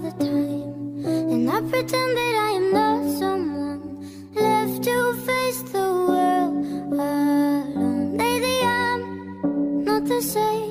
the time. And I pretend that I am not someone Left to face the world. Alone Lately I'm not the same.